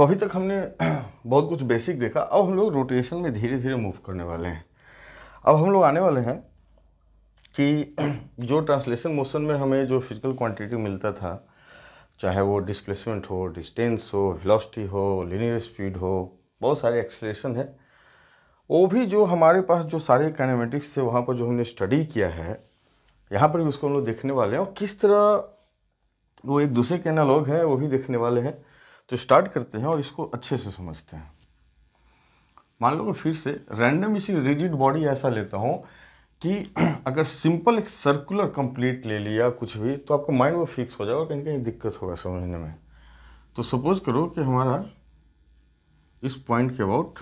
तो अभी तक हमने बहुत कुछ बेसिक देखा। अब हम लोग रोटेशन में धीरे धीरे मूव करने वाले हैं। अब हम लोग आने वाले हैं कि जो ट्रांसलेशन मोशन में हमें जो फ़िज़िकल क्वांटिटी मिलता था, चाहे वो डिस्प्लेसमेंट हो डिस्टेंस हो वेलोसिटी हो लिनियर स्पीड हो, बहुत सारे एक्सलेशन है। वो भी जो हमारे पास जो सारे काइनेमेटिक्स थे, वहाँ पर जो हमने स्टडी किया है, यहाँ पर भी उसको हम लोग देखने वाले हैं। और किस तरह वो एक दूसरे के एनालॉग हैं, वो भी देखने वाले हैं। तो स्टार्ट करते हैं और इसको अच्छे से समझते हैं। मान लो मैं फिर से रैंडम इसी रिजिड बॉडी ऐसा लेता हूँ कि अगर सिंपल एक सर्कुलर कंप्लीट ले लिया कुछ भी तो आपको माइंड में फिक्स हो जाएगा कहीं कहीं दिक्कत होगा समझने में। तो सपोज़ करो कि हमारा इस पॉइंट के अबाउट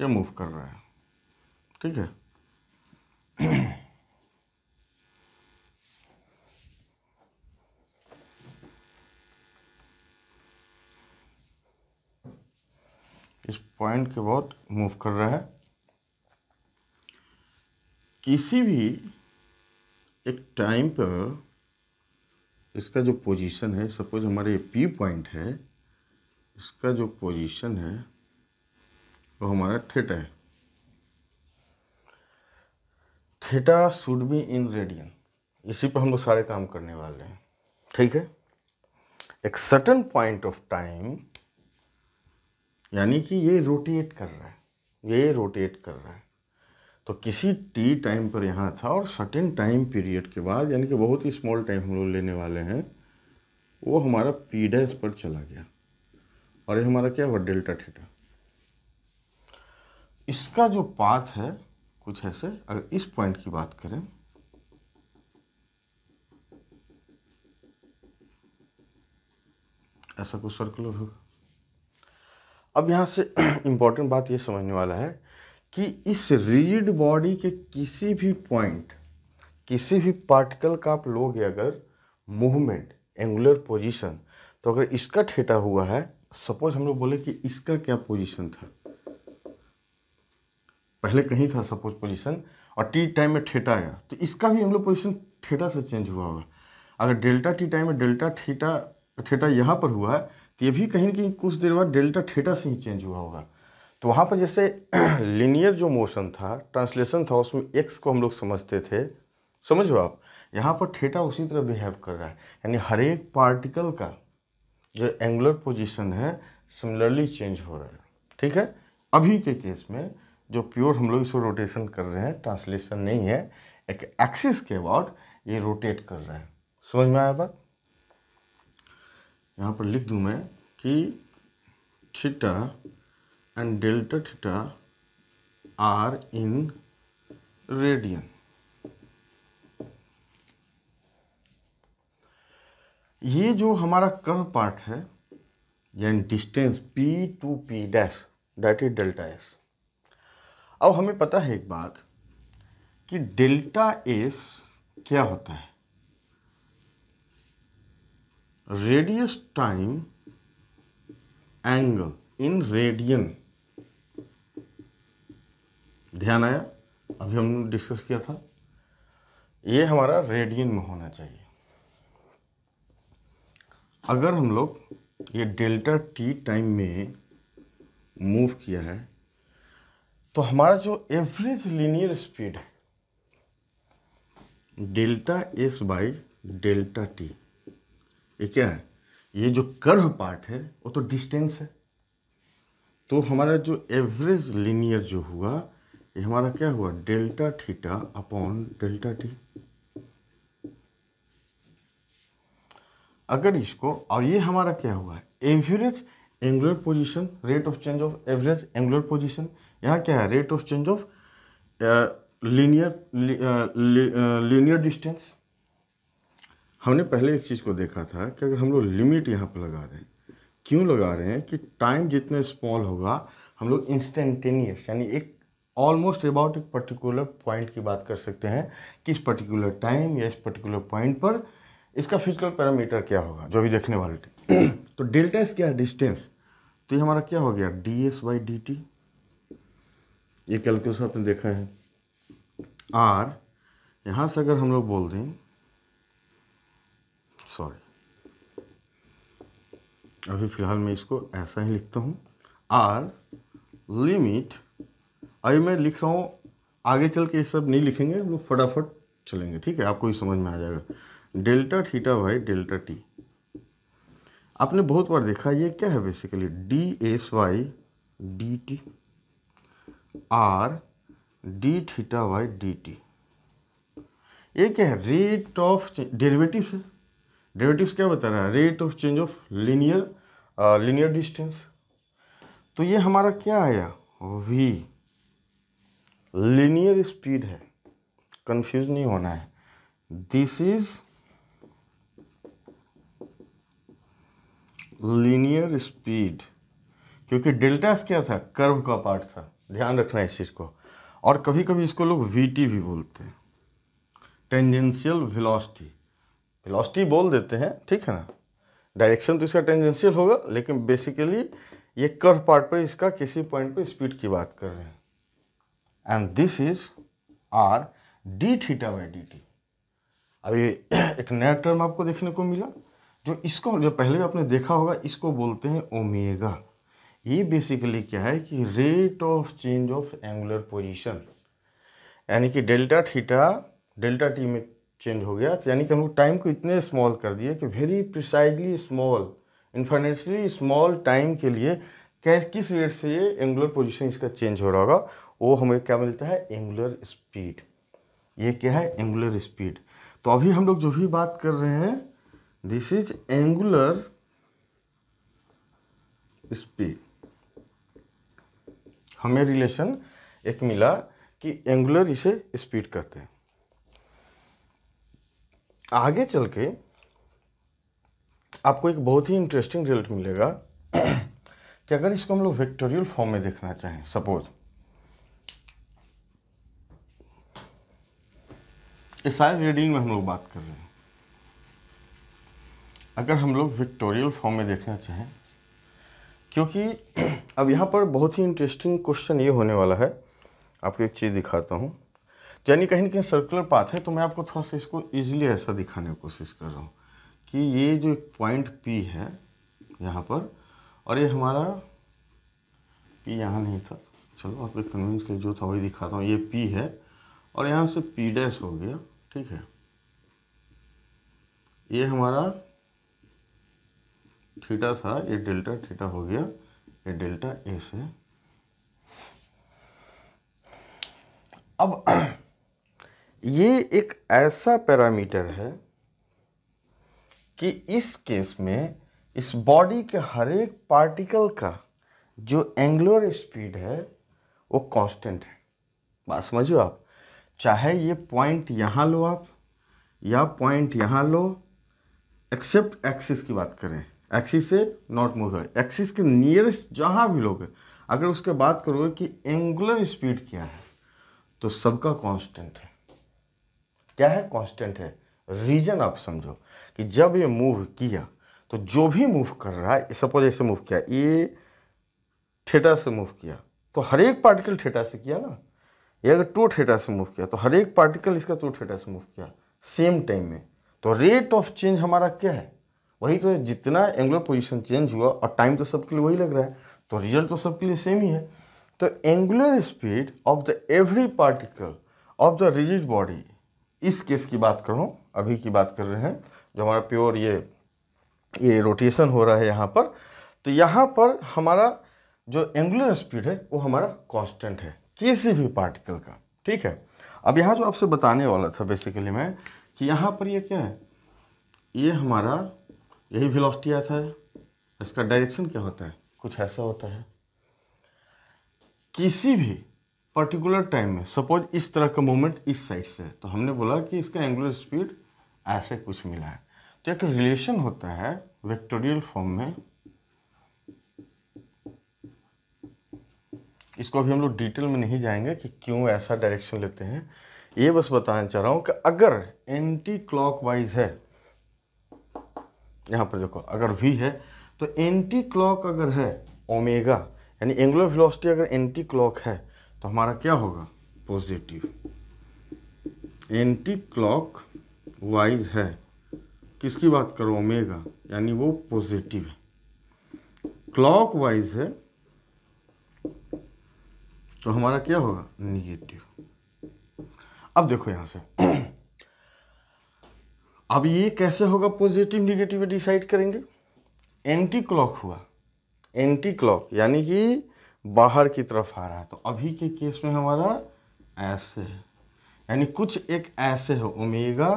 ये मूव कर रहा है। ठीक है? इस पॉइंट के बहुत मूव कर रहा है। किसी भी एक टाइम पर इसका जो पोजीशन है सपोज़ हमारे ये पी पॉइंट है, इसका जो पोजीशन है, वो हमारा थीटा है। Theta should be in radian इसी पर हम लोग सारे काम करने वाले हैं। ठीक है? एक सटन पॉइंट ऑफ़ टाइम यानी कि ये रोटेट कर रहा है, ये रोटेट कर रहा है। तो किसी टी टाइम पर यहाँ था और सर्टेन टाइम पीरियड के बाद, यानी कि बहुत ही स्मॉल टाइम हम लोग लेने वाले हैं, वो हमारा पी डैश पर चला गया। और ये हमारा क्या हुआ? डेल्टा थीटा इसका जो पाथ है, कुछ ऐसे, अगर इस पॉइंट की बात करें, ऐसा कुछ सर्कुलर होगा। अब यहाँ से इम्पोर्टेंट बात ये समझने वाला है कि इस रिजिड बॉडी के किसी भी पॉइंट किसी भी पार्टिकल का आप लोगे अगर मूवमेंट एंगुलर पोजीशन तो अगर इसका ठेटा हुआ है सपोज़ हम लोग बोले कि इसका क्या पोजीशन था? पहले कहीं था सपोज़ पोजीशन और टी टाइम में ठेटा आया तो इसका भी लोग पोजिशन ठेटा से चेंज हुआ होगा। अगर डेल्टा टी टाइम में डेल्टा थीटा थीटा यहाँ पर हुआ है तो ये भी कहीं ना कहीं कुछ देर बाद डेल्टा थीटा से ही चेंज हुआ होगा। तो वहाँ पर जैसे लिनियर जो मोशन था ट्रांसलेशन था, उसमें एक्स को हम लोग समझते थे। समझो आप? यहाँ पर थीटा उसी तरह बिहेव कर रहा है। यानी हर एक पार्टिकल का जो एंगुलर पोजीशन है सिमिलरली चेंज हो रहा है। ठीक है? अभी के केस में जो प्योर हम लोग इसको रोटेशन कर रहे हैं ट्रांसलेशन नहीं है, एक एक्सिस के अबाउट ये रोटेट कर रहा है। समझ में आया बात? यहाँ पर लिख दूँ मैं कि theta and delta theta are in radian ये जो हमारा कर्व पार्ट है, यानी distance P to P dash that is delta S अब हमें पता है एक बात कि डेल्टा एस क्या होता है? Radius time angle in radian ध्यान आया? अभी हमने डिस्कस किया था। ये हमारा रेडियन में होना चाहिए। अगर हम लोग ये डेल्टा टी टाइम में मूव किया है तो हमारा जो एवरेज लीनियर स्पीड है delta S by delta T ये क्या है? ये जो कर्व पार्ट है, वो तो डिस्टेंस है। तो हमारा जो एवरेज लीनियर जो हुआ, ये हमारा क्या हुआ? Delta theta upon delta T अगर इसको, और ये हमारा क्या हुआ? Average angular position rate of change of average angular position यहाँ क्या है? Rate of change of linear linear distance हमने पहले एक चीज़ को देखा था कि अगर हम लोग लिमिट यहाँ पर लगा हैं क्यों लगा रहे हैं कि टाइम जितने स्मॉल होगा, हम लोग इंस्टेंटेनियस यानी एक ऑलमोस्ट अबाउट एक पर्टिकुलर पॉइंट की बात कर सकते हैं कि इस पर्टिकुलर टाइम या इस पर्टिकुलर पॉइंट पर इसका फ़िज़िकल पैरामीटर क्या होगा, जो भी देखने वाले थे। तो डेल्टा एस क्या है? डिस्टेंस तो ये हमारा क्या हो गया? D S by D T ये कैलकुलेशन आपने देखा है। आर यहाँ से अगर हम लोग बोल दें सॉरी अभी फ़िलहाल मैं इसको ऐसा ही लिखता हूँ। आर लिमिट अभी मैं लिख रहा हूँ, आगे चल के ये सब नहीं लिखेंगे हम लोग फटाफट चलेंगे, ठीक है? आपको भी समझ में आ जाएगा। Delta theta by delta T. आपने बहुत बार देखा, ये क्या है basically D S by D T R D theta by D T ये क्या है? रेट ऑफ़ डेरिवेटिव है। डेरिवेटिव्स क्या बता रहा है? Rate of change of linear linear distance तो ये हमारा क्या आया वी लीनियर स्पीड है। कंफ्यूज नहीं होना है। दिस इज़ लीनियर स्पीड क्योंकि डेल्टा क्या था? कर्व का पार्ट था। ध्यान रखना इस चीज़ को। और कभी कभी इसको लोग वी भी बोलते हैं। टेंजेंशियल वेलोसिटी वेलोसिटी बोल देते हैं, ठीक है ना? डायरेक्शन तो इसका टेंजेंशियल होगा, लेकिन बेसिकली ये कर्व पार्ट पर इसका किसी पॉइंट पर स्पीड की बात कर रहे हैं। And this is R D theta by D T अभी एक नया टर्म आपको देखने को मिला, जो इसको, जो पहले आपने देखा होगा, इसको बोलते हैं ओमेगा ये बेसिकली क्या है कि rate of change of angular position यानी कि डेल्टा थीटा डेल्टा टी में चेंज हो गया। तो यानी कि हम लोग टाइम को इतने स्मॉल कर दिए कि very precisely small infinitely small time के लिए क्या किस रेट से ये एंगुलर पोजीशन इसका चेंज हो रहा होगा, वो हमें क्या मिलता है? एंगुलर स्पीड ये क्या है? एंगुलर स्पीड तो अभी हम लोग जो भी बात कर रहे हैं दिस इज़ एंगुलर स्पीड हमें रिलेशन एक मिला कि एंगुलर इसे स्पीड कहते हैं। आगे चल के आपको एक बहुत ही इंटरेस्टिंग रिज़ल्ट मिलेगा। कि अगर इसको हम लोग वेक्टोरियल फॉर्म में देखना चाहें सपोज़ इस सारे रीडिंग में हम लोग बात कर रहे हैं। अगर हम लोग विक्टोरियल फॉर्म में देखना चाहें, क्योंकि अब यहाँ पर बहुत ही इंटरेस्टिंग क्वेश्चन ये होने वाला है। आपको एक चीज़ दिखाता हूँ। यानी कहीं ना कहीं सर्कुलर पाथ है तो मैं आपको थोड़ा सा इसको ईजिली ऐसा दिखाने की कोशिश कर रहा हूँ कि ये जो एक पॉइंट पी है, यहाँ पर, और ये हमारा पी यहाँ नहीं था। चलो, आपके कन्विंस के जो था वही दिखाता हूँ। ये पी है, और यहाँ से पी डैश हो गया, ठीक है? ये हमारा थीटा था, ये डेल्टा थीटा हो गया, ये डेल्टा ए से। अब ये एक ऐसा पैरामीटर है कि इस केस में इस बॉडी के हर एक पार्टिकल का जो एंगुलर स्पीड है, वो कांस्टेंट है। बात समझो आप? चाहे ये पॉइंट यहाँ लो आप, या पॉइंट यहाँ लो, एक्सेप्ट एक्सिस की बात करें। एक्सिस से नॉट मूव है। एक्सिस के नियरेस्ट जहाँ भी लोगे अगर उसके बात करोगे कि एंगुलर स्पीड क्या है तो सबका कांस्टेंट है। क्या है? कांस्टेंट है। रीजन आप समझो कि जब ये मूव किया तो जो भी मूव कर रहा है सपोज़ ऐसे मूव किया, ये थेटा से मूव किया तो हर एक पार्टिकल थेटा से किया ना? ये अगर टू थेटा से मूव किया तो हर एक पार्टिकल इसका टू थेटा से मूव किया सेम टाइम में। तो रेट ऑफ़ चेंज हमारा क्या है? वही तो जितना एंगुलर पोजीशन चेंज हुआ, और टाइम तो सबके लिए वही लग रहा है तो रिज़ल्ट तो सबके लिए सेम ही है। तो angular speed of the every particle of the rigid body इस केस की बात करूँ, अभी की बात कर रहे हैं, जो हमारा प्योर ये ये रोटेशन हो रहा है यहाँ पर तो यहाँ पर हमारा जो एंगुलर स्पीड है, वो हमारा कांस्टेंट है, किसी भी पार्टिकल का, ठीक है? अब यहाँ जो आपसे बताने वाला था बेसिकली मैं, कि यहाँ पर ये क्या है? ये हमारा, यही वेलोसिटी आता है, इसका डायरेक्शन क्या होता है? कुछ ऐसा होता है। किसी भी पर्टिकुलर टाइम में। सपोज़ इस तरह का मूवमेंट इस साइड से है। तो हमने बोला कि इसका एंगुलर स्पीड ऐसे कुछ मिला है। तो एक रिलेशन होता है वेक्टोरियल फॉर्म में। इसको अभी हम लोग डिटेल में नहीं जाएँगे कि क्यों ऐसा डायरेक्शन लेते हैं। ये बस बताना चाह रहा हूँ कि अगर एंटी क्लॉकवाइज है, यहाँ पर देखो, अगर वी है तो एंटी क्लॉक अगर है ओमेगा यानी एंगुलर वेलोसिटी अगर एंटी क्लॉक है तो हमारा क्या होगा? पॉजिटिव एंटी क्लॉक वाइज है। किसकी बात करो? ओमेगा यानी वो पॉजिटिव है। क्लॉक वाइज है तो हमारा क्या होगा? निगेटिव अब देखो यहाँ से। अब ये कैसे होगा पॉजिटिव निगेटिव डिसाइड करेंगे? एंटी क्लॉक हुआ। एंटी क्लॉक यानी कि बाहर की तरफ़ आ रहा है। तो अभी के केस में हमारा ऐसे है। यानी कुछ एक ऐसे है, ओमेगा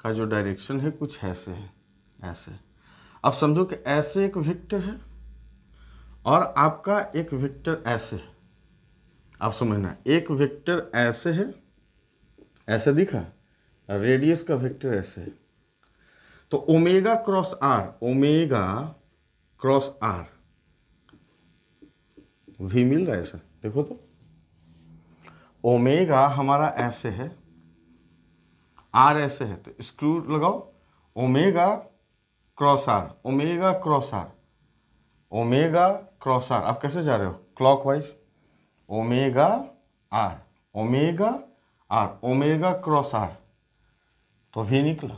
का जो डायरेक्शन है, कुछ ऐसे है, ऐसे अब समझो कि ऐसे एक वेक्टर है और आपका एक वेक्टर ऐसे है। आप समझना, एक वेक्टर ऐसे है, ऐसे दिखा रेडियस का वेक्टर ऐसे है। तो omega cross R omega cross R भी मिल रहा है सर देखो तो। ओमेगा हमारा ऐसे है, आर ऐसे है तो स्क्रू लगाओ, omega cross R, omega cross R, omega cross R. आप कैसे जा रहे हो? Clockwise. Omega R omega R, omega cross R. तो भी निकला।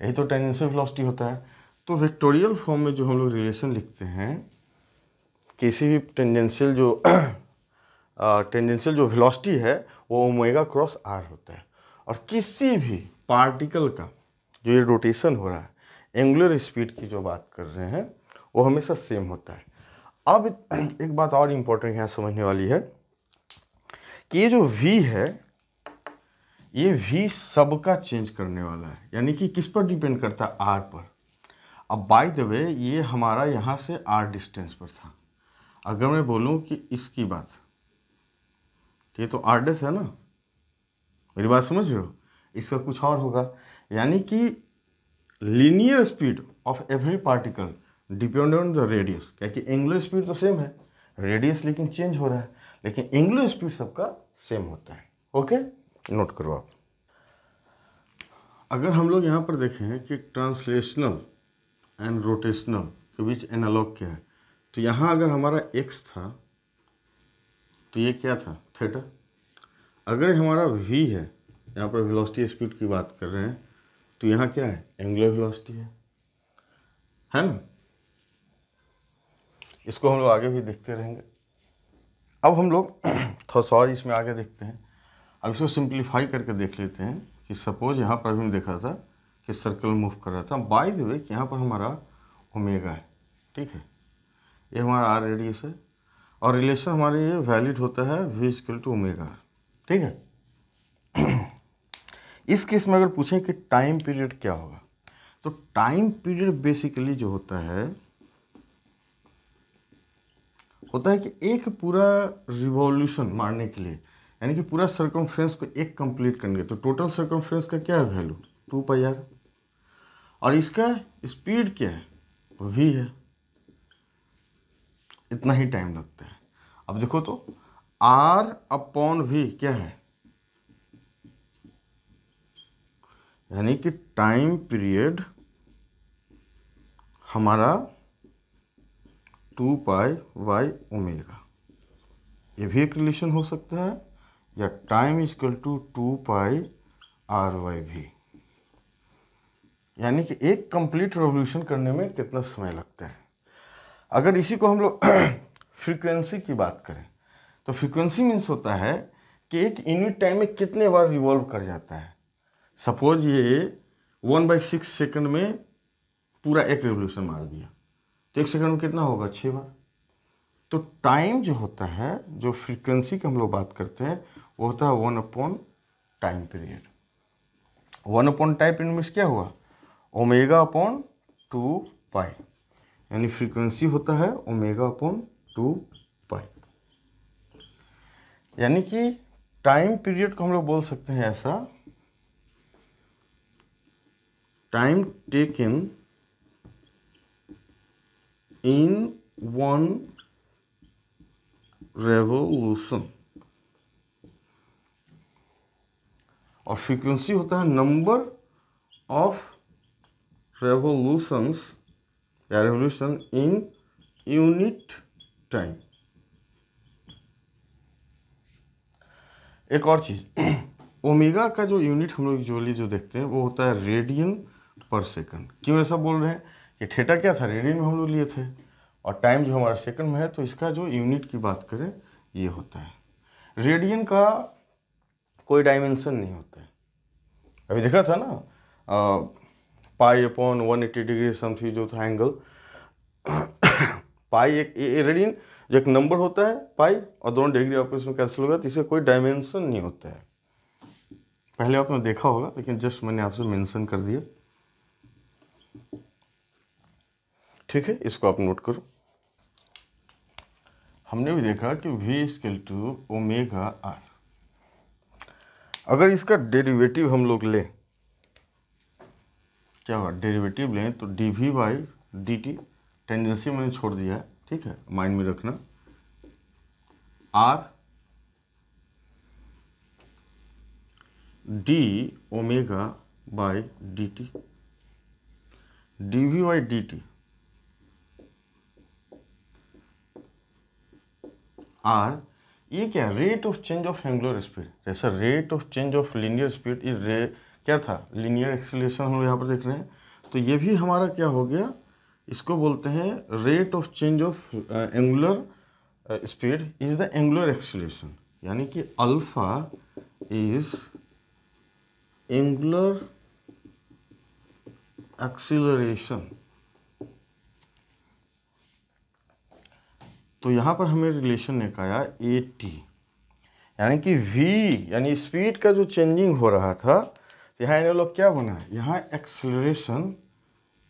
यही तो टेंजेंशियल वेलोसिटी होता है। तो वेक्टोरियल फॉर्म में जो हम लोग रिलेशन लिखते हैं किसी भी टेंजेंशियल जो टेंजेंशियल जो वेलोसिटी है, वो ओमेगा क्रॉस आर होता है। और किसी भी पार्टिकल का जो ये रोटेशन हो रहा है एंगुलर स्पीड की जो बात कर रहे हैं, वो हमेशा सेम होता है। अब एक बात और इम्पोर्टेंट यहाँ समझने वाली है कि ये जो v है, ये v सबका चेंज करने वाला है। यानी कि किस पर डिपेंड करता है? R पर। अब बाय द वे ये हमारा यहाँ से r डिस्टेंस पर था। अगर मैं बोलूँ कि इसकी बात, ये तो आर डेस है ना? मेरी बात समझ रहे हो? इसका कुछ और होगा। यानी कि linear speed of every particle depend on the radius क्या कि एंगुलर स्पीड तो सेम है। रेडियस लेकिन चेंज हो रहा है। लेकिन एंगुलर स्पीड सबका सेम होता है। ओके नोट करो आप। अगर हम लोग यहाँ पर देखें कि ट्रांसलेशनल एंड रोटेशनल के बीच एनालॉग क्या है? तो यहाँ अगर हमारा एक्स था तो ये क्या था? थेटा अगर हमारा वी है, यहाँ पर वेलोसिटी स्पीड की बात कर रहे हैं तो यहाँ क्या है? एंगुलर वेलोसिटी है। है ना? इसको हम लोग आगे भी देखते रहेंगे। अब हम लोग थोड़ा और इसमें आगे देखते हैं। अब इसको सिंप्लीफाई करके देख लेते हैं कि सपोज़ यहाँ पर भी हमने देखा था कि सर्कल मूव कर रहा था। बाय द वे यहाँ पर हमारा ओमेगा है। ठीक है? ये हमारा आर रेडियस है। और रिलेशन हमारे ये वैलिड होता है वी स्किल टू ओमेगा ठीक है? इस केस में अगर पूछें कि टाइम पीरियड क्या होगा तो टाइम पीरियड बेसिकली जो होता है होता है कि एक पूरा रिवॉल्यूशन मारने के लिए, यानी कि पूरा सर्कमफ्रेंस को एक कंप्लीट करेंगे तो टोटल सर्कमफ्रेंस का क्या है वैल्यू टू पाई आर और इसका स्पीड क्या है? वी है। इतना ही टाइम लगता है। अब देखो तो आर अपॉन वी क्या है? यानी कि टाइम पीरियड हमारा टू पाई वाई ओमेगा ये भी एक रिलेशन हो सकता है, या time is equal to two pi R by भी यानी कि एक कंप्लीट रेवोल्यूशन करने में कितना समय लगता है? अगर इसी को हम लोग फ्रीक्वेंसी की बात करें तो फ्रीक्वेंसी मीन्स होता है कि एक यूनिट टाइम में कितने बार रिवॉल्व कर जाता है। सपोज़ ये वन बाई सिक्स सेकेंड में पूरा एक रेवोल्यूशन मार दिया। तो एक सेकेंड में कितना होगा? छः बार। तो टाइम जो होता है, जो फ्रीक्वेंसी की हम लोग बात करते हैं, वो होता है one upon time period one upon time period में क्या हुआ? ओमेगा अपॉन टू पाई यानी फ्रीक्वेंसी होता है ओमेगा अपॉन टू पाई। यानी कि टाइम पीरियड को हम लोग बोल सकते हैं ऐसा। Time taken in one revolution. और फ्रीक्वेंसी होता है number of revolutions revolution in unit time एक और चीज़। ओमेगा का जो यूनिट हम लोग यूजली जो देखते हैं, वो होता है रेडियन पर सेकंड क्यों ऐसा बोल रहे हैं? कि थेटा क्या था? रेडियन में हम लोग लिए थे। और टाइम जो हमारा सेकंड में है तो इसका जो यूनिट की बात करें, ये होता है। रेडियन का कोई डायमेंशन नहीं होता है। अभी देखा था ना? Pi upon one eighty degree something जो था एंगल पाई एक रेडियन जो एक नंबर होता है पाई और दोनों डिग्री आपस में कैंसिल होगा तो इसका कोई डायमेंशन नहीं होता है। पहले आपने देखा होगा, लेकिन जस्ट मैंने आपसे मेंशन कर दिया। ठीक है, इसको आप नोट करो। हमने भी देखा कि V equal to omega R अगर इसका डेरिवेटिव हम लोग लें क्या होगा डेरिवेटिव लें तो D V by D T tendency मैंने छोड़ दिया है, ठीक है? माइंड में रखना। R D omega by D T D V by D T R ये क्या? Rate of change of angular speed जैसा rate of change of linear speed is रे क्या था? लीनियर एक्सीलरेशन हम यहाँ पर देख रहे हैं। तो ये भी हमारा क्या हो गया? इसको बोलते हैं rate of change of angular speed is the angular acceleration यानी कि अल्फ़ा इज़ एंगुलर एक्सीलरेशन तो यहाँ पर हमें रिलेशन निकाया ए टी यानी कि v, यानी स्पीड का जो चेंजिंग हो रहा था यहाँ इन लोग क्या बना है? यहाँ एक्सलरेशन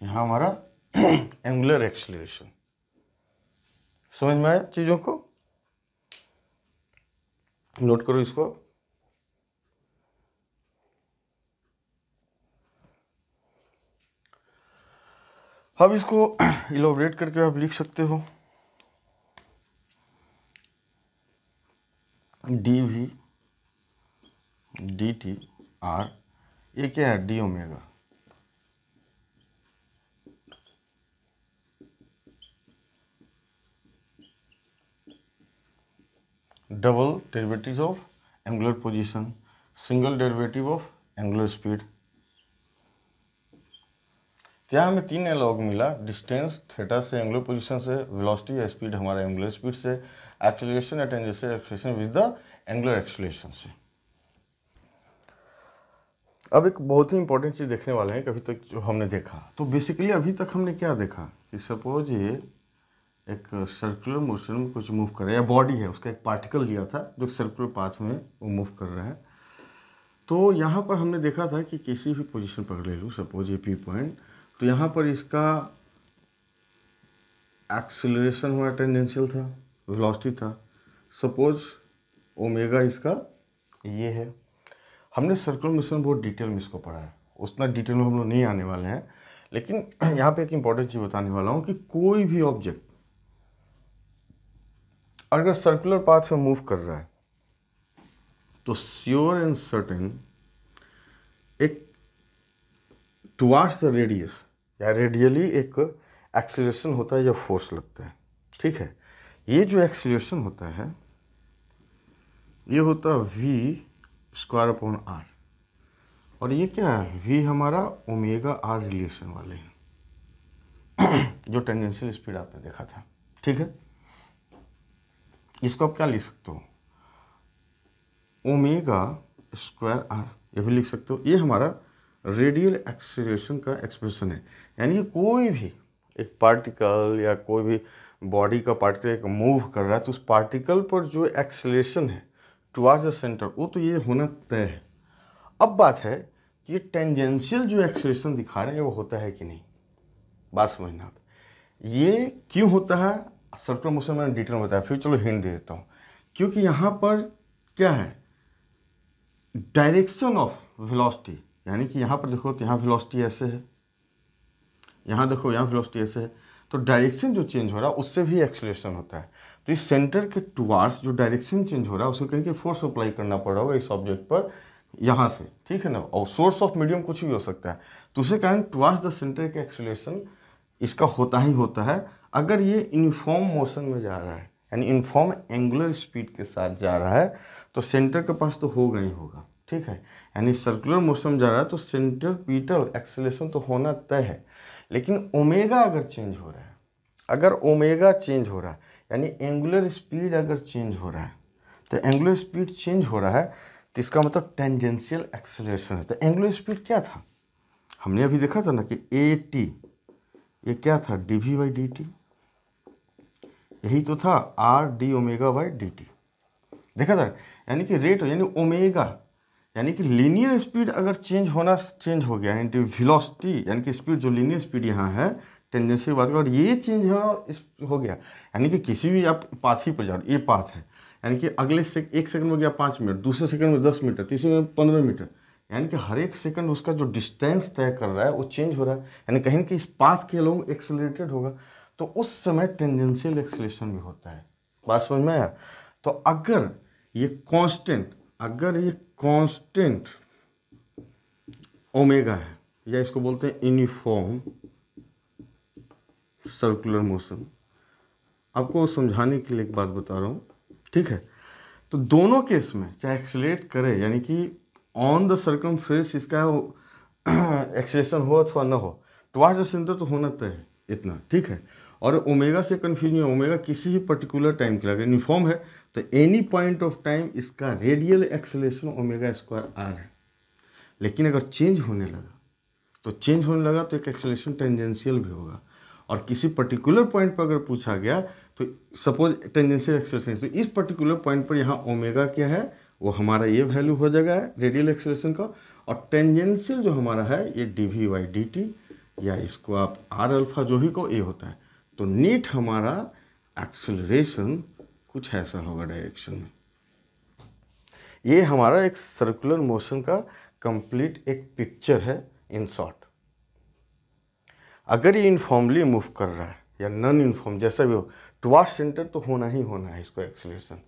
यहाँ हमारा एंगुलर एक्सलरेशन समझ में आया चीज़ों को? नोट करो इसको। अब इसको इलोबरेट करके आप लिख सकते हो। D V D T R ये क्या है? D omega double derivative of angular position single derivative of angular speed क्या हमें तीन एलॉग मिला? डिस्टेंस थीटा से एंगुलर पोजीशन से वेलोसिटी या स्पीड हमारा एंगुलर स्पीड से एक्सेलरेशन एट या tangential acceleration with the angular acceleration से। अब एक बहुत ही इंपॉर्टेंट चीज़ देखने वाले हैं, कभी तक जो हमने देखा। तो बेसिकली अभी तक हमने क्या देखा? कि सपोज़ ये एक सर्कुलर मोशन में कुछ मूव कर रहा है, या बॉडी है, उसका एक पार्टिकल लिया था, जो सर्कुलर पाथ में वो मूव कर रहा है। तो यहाँ पर हमने देखा था कि किसी भी पोजीशन पर ले लूँ सपोज़ ये पी पॉइंट तो यहाँ पर इसका एक्सिलरेशन हुआ टेंडेंशियल था वेलोसिटी था। सपोज़ ओमेगा इसका ये है। हमने सर्कुलर मिशन बहुत डिटेल में इसको पढ़ा है। उतना डिटेल में हम लोग नहीं आने वाले हैं। लेकिन यहाँ पे एक इंपॉर्टेंट चीज़ बताने वाला हूँ कि कोई भी ऑब्जेक्ट अगर सर्कुलर पाथ में मूव कर रहा है तो श्योर एंड सर्टेन एक टुवार्ड्स द रेडियस या रेडियली एक एक्सीलरेशन होता है या फोर्स लगता है। ठीक है? ये जो एक्सीलरेशन होता है, ये होता है वी स्क्वायर अपॉन आर और ये क्या है? वी हमारा ओमेगा आर रिलेशन वाले हैं। जो टेंजेंशियल स्पीड आपने देखा था। ठीक है? इसको आप क्या लिख सकते हो? ओमेगा स्क्वायर आर ये भी लिख सकते हो। ये हमारा रेडियल एक्सीलरेशन का एक्सप्रेशन है। यानी कोई भी एक पार्टिकल या कोई भी बॉडी का पार्टिकल एक मूव कर रहा है तो उस पार्टिकल पर जो एक्सलेशन है टुवार्ड्स द सेंटर, वो तो ये होना तय है। अब बात है कि ये टेंजेंशियल जो एक्सलेशन दिखा रहे हैं, वो होता है कि नहीं? बात समझना आप। ये क्यों होता है? सर्कुलर मोशन मैंने डिटेल में बताया, फिर चलो हिंट दे देता हूँ। क्योंकि यहाँ पर क्या है? डायरेक्शन ऑफ़ वेलोसिटी यानी कि यहाँ पर देखो तो यहाँ वेलोसिटी ऐसे है। यहाँ देखो, यहाँ वेलोसिटी ऐसे है। तो डायरेक्शन जो चेंज हो रहा है, उससे भी एक्सलेशन होता है। तो इस सेंटर के टुवार्ड्स जो डायरेक्शन चेंज हो रहा है, उसे कहीं के फोर्स अप्लाई करना पड़ रहा होगा इस ऑब्जेक्ट पर, यहाँ से, ठीक है ना? और सोर्स ऑफ़ मीडियम कुछ भी हो सकता है। तो उसे कारण टुवार्ड्स द सेंटर के एक्सलेशन इसका होता ही होता है। अगर ये यूनिफॉर्म मोशन में जा रहा है, यानी यूनिफॉर्म एंगुलर स्पीड के साथ जा रहा है तो सेंटर के पास तो होगा ही होगा, ठीक है? यानी सर्कुलर मोशन जा रहा है तो सेंटर पीटल एक्सलेशन तो होना तय है। लेकिन ओमेगा अगर चेंज हो रहा है, अगर ओमेगा चेंज हो रहा है यानी एंगुलर स्पीड अगर चेंज हो रहा है तो एंगुलर स्पीड चेंज हो रहा है तो इसका मतलब टेंजेंशियल एक्सेलरेशन है। तो एंगुलर स्पीड क्या था? हमने अभी देखा था ना कि ए टी ये क्या था? D V by D T यही तो था R D omega by D T देखा था? यानी कि रेट यानी ओमेगा यानी कि लीनियर स्पीड अगर चेंज होना चेंज हो गया, यानी वेलोसिटी यानी कि स्पीड जो लीनियर स्पीड यहाँ है टेंडेंसी बात और ये चेंज हो हो गया। यानी कि किसी भी आप पाथ ही पर जाओ, ये पाथ है। यानी कि अगले से एक सेकंड में गया पाँच मिनट दूसरे सेकंड में दस मीटर तीसरे में पंद्रह मीटर यानी कि हर एक सेकंड उसका जो डिस्टेंस तय कर रहा है, वो चेंज हो रहा है। यानी कहीं कहीं इस पाथ के लोग एक्सेलरेटेड होगा। तो उस समय टेंजेंशियल एक्सेलेशन भी होता है। बात समझ में आया? तो अगर ये कांस्टेंट अगर ये कांस्टेंट ओमेगा है, या इसको बोलते हैं यूनिफॉर्म सर्कुलर मोशन आपको समझाने के लिए एक बात बता रहा हूँ। ठीक है? तो दोनों केस में, चाहे एक्सलेट करे, यानी कि ऑन द सर्कम फेस इसका एक्सलेशन हो अथवा ना हो ट्वास द सेंटर तो होना तय है, इतना, ठीक है? और ओमेगा से कन्फ्यूज़ नहीं ओमेगा किसी भी पर्टिकुलर टाइम के लगे यूनिफॉर्म है तो एनी पॉइंट ऑफ़ टाइम इसका radial acceleration omega square R है। लेकिन अगर चेंज होने लगा तो चेंज होने लगा तो एक एक्सलेशन टेंजेंशियल भी होगा। और किसी पर्टिकुलर पॉइंट पर अगर पूछा गया तो सपोज़ टेंजेंशियल एक्सेलेशन तो इस पर्टिकुलर पॉइंट पर यहाँ ओमेगा क्या है? वो हमारा ये वैल्यू हो जाएगा रेडियल एक्सेलेशन का। और टेंजेंशियल जो हमारा है, ये D V by D T या इसको आप आर अल्फ़ा जो भी को ए होता है। तो नीट हमारा एक्सेलरेशन कुछ ऐसा होगा डायरेक्शन में। ये हमारा एक सर्कुलर मोशन का कंप्लीट एक पिक्चर है इन शॉर्ट अगर ये इनफॉर्मली मूव कर रहा है, या नॉन इनफॉर्म जैसा भी हो टुवार्ड सेंटर तो होना ही होना है इसको एक्सेलेशन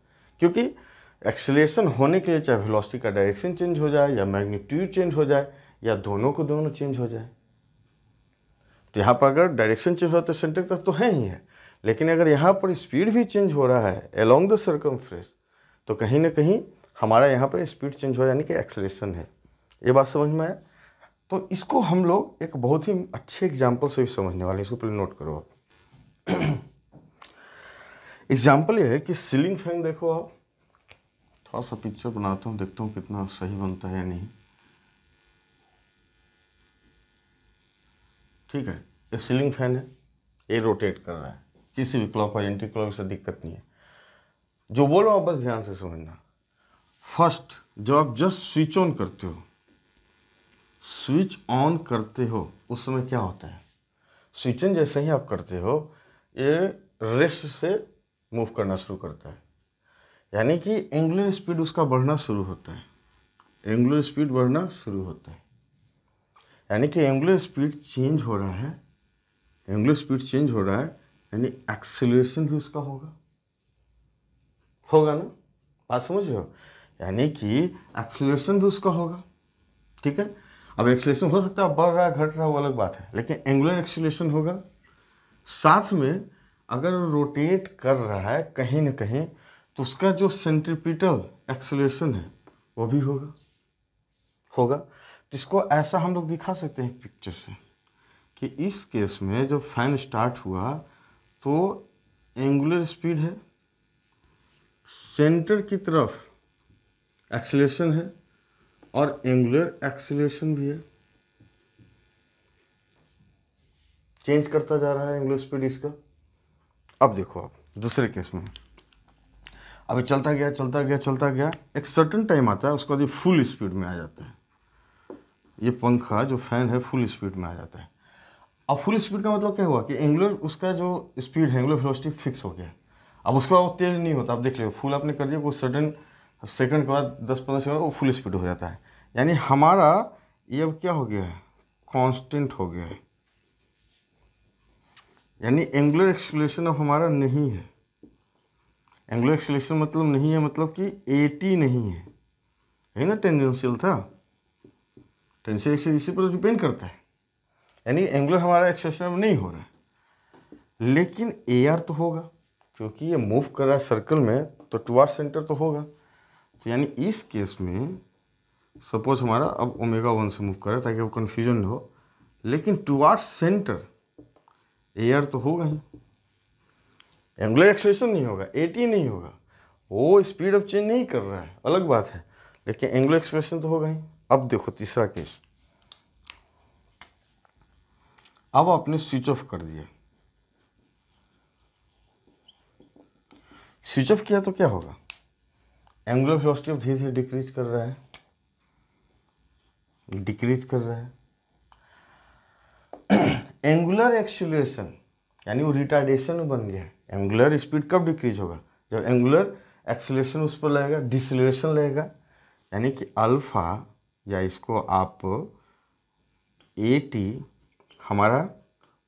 क्योंकि एक्सेलेशन होने के लिए चाहे वेलोसिटी का डायरेक्शन चेंज हो जाए, या मैग्नीट्यूड चेंज हो जाए, या दोनों को दोनों चेंज हो जाए। तो यहाँ पर अगर डायरेक्शन चेंज हो तो सेंटर तक तो है ही है। लेकिन अगर यहाँ पर स्पीड भी चेंज हो रहा है अलोंग द सर्कमफ्रेंस तो कहीं ना कहीं हमारा यहाँ पर स्पीड चेंज हो है, यानी कि एक्सलेशन है। ये बात समझ में आया? तो इसको हम लोग एक बहुत ही अच्छे एग्ज़ाम्पल से भी समझने वाले इसको पहले नोट करो आप। एग्ज़ाम्पल ये है कि सीलिंग फ़ैन देखो आप। थोड़ा सा पिक्चर बनाता हूँ, देखता हूँ कितना सही बनता है या नहीं। ठीक है, ये सीलिंग फ़ैन है, ये रोटेट कर रहा है। किसी भी क्लॉक और एंटी क्लॉक से दिक्कत नहीं है। जो बोलो आप बस ध्यान से समझना। फ़र्स्ट जब आप जस्ट स्विच ऑन करते हो स्विच ऑन करते हो उस समय क्या होता है? स्विच ऑन जैसे ही आप करते हो, ये रेस्ट से मूव करना शुरू करता है। यानी कि एंगुलर स्पीड उसका बढ़ना शुरू होता है। एंगुलर स्पीड बढ़ना शुरू होता है। यानी कि एंगुलर स्पीड चेंज हो रहा है। एंगुलर स्पीड चेंज हो रहा है, यानी एक्सेलरेशन भी उसका होगा। होगा ना? बात समझ रहे हो? यानी कि एक्सेलरेशन भी उसका होगा। ठीक है? अब एक्सलेशन हो सकता है बढ़ रहा है, घट रहा है, वो अलग बात है। लेकिन एंगुलर एक्सलेशन होगा। साथ में अगर रोटेट कर रहा है कहीं ना कहीं तो उसका जो सेंट्रीपिटल एक्सलेशन है, वो भी होगा। होगा। तो इसको ऐसा हम लोग दिखा सकते हैं पिक्चर से कि इस केस में जब फ़ैन स्टार्ट हुआ तो एंगुलर स्पीड है। सेंटर की तरफ़ एक्सलेशन है। और एंगुलर एक्सेलेशन भी है। चेंज करता जा रहा है एंगुलर स्पीड इसका। अब देखो आप, दूसरे केस में। अभी चलता गया चलता गया चलता गया। एक सर्टन टाइम आता है, उसके बाद फुल स्पीड में आ जाता है। ये पंखा जो फ़ैन है फुल स्पीड में आ जाता है। अब फुल स्पीड का मतलब क्या हुआ कि एंगुलर उसका जो स्पीड है एंगुलर वेलोसिटी फिक्स हो गया। अब उसके बाद तेज़ नहीं होता। आप देख लो फुल आपने कर दिया कोई सडन सेकंड के बाद दस पंद्रह सेकंड वो फुल स्पीड हो जाता है। यानी हमारा ये अब क्या हो गया है? कांस्टेंट हो गया है। यानी एंगुलर एक्सलेशन अब हमारा नहीं है। एंगुलर एक्सलेशन मतलब नहीं है मतलब कि एटी नहीं है। है ना? टेंजेंशियल था। टेंशियल इसी पर डिपेंड करता है। यानी एंगुलर हमारा एक्सलेशन अब नहीं हो रहा है। लेकिन ए आर तो होगा, क्योंकि ये मूव कर रहा है सर्कल में तो टुवार्ड सेंटर तो होगा। तो यानी इस केस में सपोज़ हमारा अब ओमेगा वन से मूव कर ताकि वो कन्फ्यूज़न हो। लेकिन टुवार्ड सेंटर ए आर तो होगा ही। एंगुलर एक्सलेशन नहीं होगा ए टी नहीं होगा। वो स्पीड ऑफ़ चेंज नहीं कर रहा है, अलग बात है। लेकिन एंगुलर एक्सप्रेशन तो होगा ही। अब देखो तीसरा केस अब आपने स्विच ऑफ़ कर दिया। स्विच ऑफ़ किया तो क्या होगा? एंगुलर वेलोसिटी अब धीरे धीरे डिक्रीज कर रहा है। डिक्रीज कर रहा है। एंगुलर एक्सीलरेशन यानी वो रिटार्डेशन बन गया एंगुलर स्पीड कब डिक्रीज होगा? जब एंगुलर एक्सीलरेशन उस पर लगेगा डिसलेशन लगेगा। यानी कि अल्फ़ा या इसको आप ए टी हमारा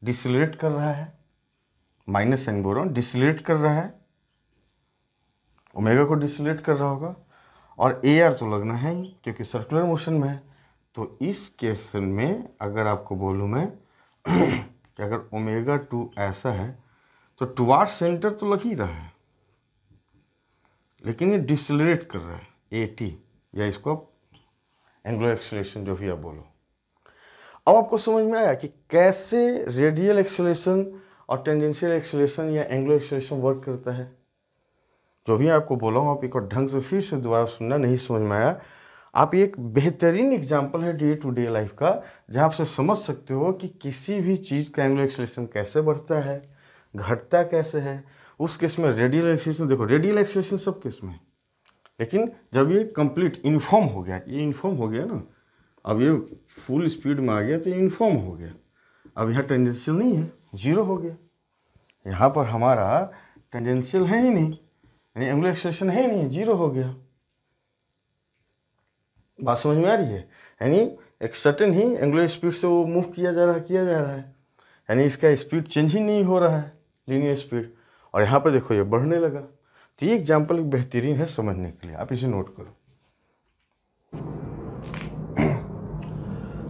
डिसलेट कर रहा है। माइनस बोरो डिसलेट कर रहा है। ओमेगा को डिसलेट कर रहा होगा। और ए आर तो लगना है ही, क्योंकि सर्कुलर मोशन में है। तो इस केस में अगर आपको बोलूँ मैं, कि अगर ओमेगा टू ऐसा है तो टुवार्ड सेंटर तो लग ही रहा है। लेकिन ये डिसलेट कर रहा है ए टी या इसको आप एंग्लो एक्सलेशन जो भी आप बोलो। अब आपको समझ में आया कि कैसे रेडियल एक्सलेशन और टेंजेंशियल एक्सलेशन या एंग्लो एक्सलेशन वर्क करता है। जो भी आपको बोला हूँ, आप एक और ढंग से फिर से दोबारा सुनना नहीं समझ में आया। आप एक बेहतरीन एग्ज़ाम्पल है डे टू डे लाइफ का, जहाँ आप से समझ सकते हो कि किसी भी चीज़ का एंगुलर एक्सलेशन कैसे बढ़ता है, घटता कैसे है, उस केस में रेडियल एक्सलेशन देखो रेडियल एक्सलेशन सब केस में लेकिन जब ये कंप्लीट इन्फॉर्म हो गया, ये इन्फॉर्म हो गया ना, अब ये फुल स्पीड में आ गया तो ये इन्फॉर्म हो गया। अब यहाँ टेंजेंशियल नहीं है ज़ीरो हो गया। यहाँ पर हमारा टेंजेंशियल है ही नहीं। यानी एंगुलर एक्सलेशन है नहीं ज़ीरो हो गया। बात समझ में आ रही है? यानी एक सर्टेन ही एंगुलर स्पीड से वो मूव किया जा रहा किया जा रहा है। यानी इसका स्पीड चेंज ही नहीं हो रहा है लीनियर स्पीड और यहाँ पर देखो, ये बढ़ने लगा। तो ये एग्ज़ाम्पल बेहतरीन है समझने के लिए। आप इसे नोट करो।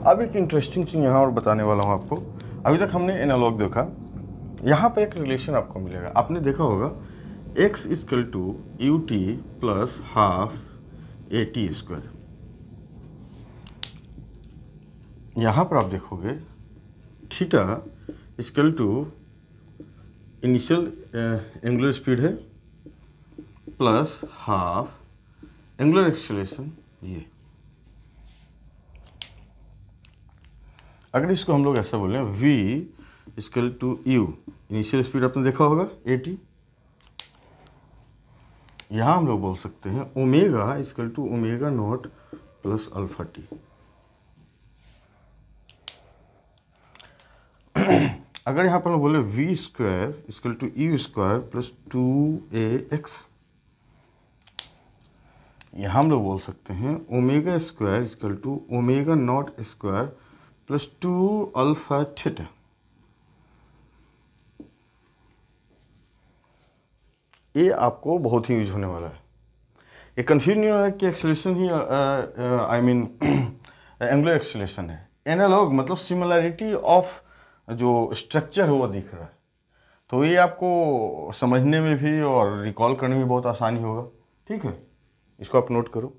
अब एक इंटरेस्टिंग चीज़ यहाँ और बताने वाला हूँ आपको। अभी तक हमने एनालॉग देखा। यहाँ पर एक रिलेशन आपको मिलेगा। आपने देखा होगा X is equal to U T plus half A T square यहाँ पर आप देखोगे theta is equal to initial angular speed है प्लस हाफ़ एंगुलर एक्सलेशन ये। अगर इसको हम लोग ऐसा बोलें, v is equal to U initial speed आपने देखा होगा ए टी यहाँ हम लोग बोल सकते हैं omega is equal to omega naught plus alpha T अगर यहाँ पर हम बोले V square is equal to U square plus two A X यहाँ हम लोग बोल सकते हैं omega square is equal to omega naught square plus two alpha theta ये आपको बहुत ही यूज़ होने वाला है। ये कन्फ्यूज़ नहीं हो रहा है कि एक्सलेशन ही आई मीन एंग्लो एक्सलेशन है। एनालॉग मतलब सिमिलैरिटी ऑफ़ जो स्ट्रक्चर है, वो दिख रहा है। तो ये आपको समझने में भी और रिकॉल करने में बहुत आसानी होगा। ठीक है? इसको आप नोट करो।